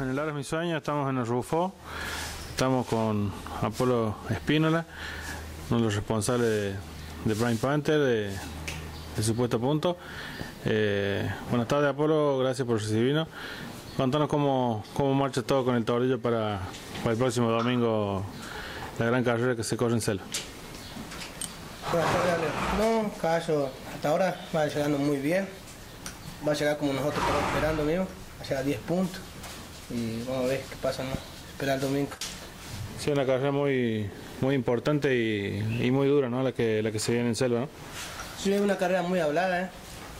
en el área de mis sueños, estamos en el Rufo, estamos con Apolo Espínola, uno de los responsables de, de Prime Panther, de, de su puesto a punto. Eh, buenas tardes Apolo, gracias por recibirnos. Contanos cómo, cómo marcha todo con el torillo para, para el próximo domingo, la gran carrera que se corre en Celo. Buenas tardes. No, Caballo hasta ahora va llegando muy bien. Va a llegar como nosotros estamos esperando mismo. Va a llegar a 10 puntos. Y vamos a ver qué pasa, ¿no? Esperar el domingo. Sí, una carrera muy, muy importante y, y muy dura, ¿no? La que, la que se viene en Selva, ¿no? Sí, es una carrera muy hablada, ¿eh?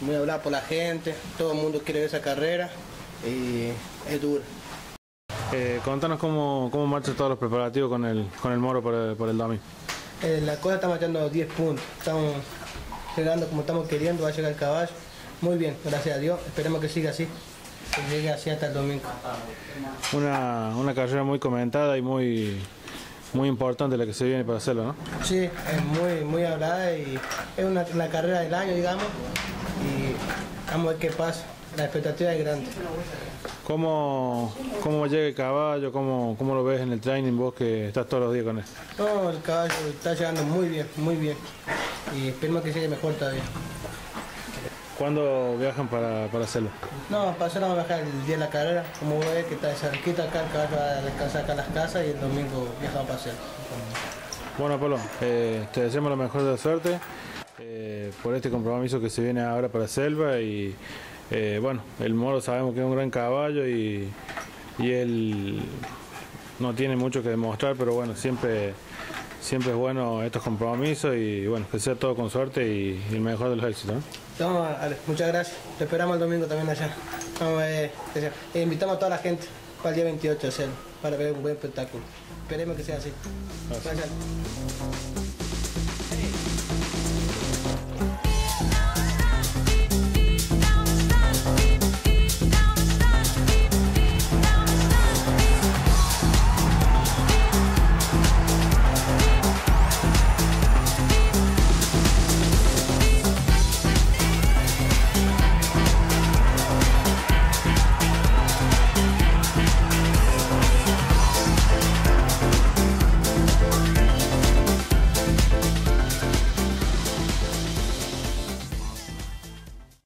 Muy hablada por la gente. Todo el mundo quiere ver esa carrera. Y es dura. Eh, contanos cómo, cómo marchan todos los preparativos con el, con el moro por el, por el domingo. Eh, la cosa está marchando 10 puntos. Estamos llegando como estamos queriendo, va a llegar el caballo. Muy bien, gracias a Dios. Esperemos que siga así. Que llegue así hasta el domingo. Una, una carrera muy comentada y muy, muy importante la que se viene para hacerlo, ¿no? Sí, es muy, muy hablada y es una, la carrera del año, digamos. Y vamos a ver qué pasa. La expectativa es grande. ¿Cómo, cómo llega el caballo? ¿Cómo, ¿Cómo lo ves en el training vos que estás todos los días con él? No, el caballo está llegando muy bien, muy bien. Y esperemos que llegue mejor todavía. ¿Cuándo viajan para, para hacerlo? No, para no vamos a bajar el día de la carrera. Como ves que está cerquita acá, el caballo va a descansar acá en las casas y el domingo viajamos para hacerlo. Bueno, Polo, eh, te deseamos la mejor de la suerte eh, por este compromiso que se viene ahora para Selva y eh, bueno, el Moro sabemos que es un gran caballo y, y él no tiene mucho que demostrar, pero bueno, siempre, siempre es bueno estos compromisos y bueno, que sea todo con suerte y, y el mejor de los éxitos. ¿no? No, Ale, muchas gracias. Te esperamos el domingo también allá. Vamos, eh, eh, invitamos a toda la gente para el día 28 de hacerlo, para ver un buen espectáculo. Esperemos que sea así. Gracias. Gracias.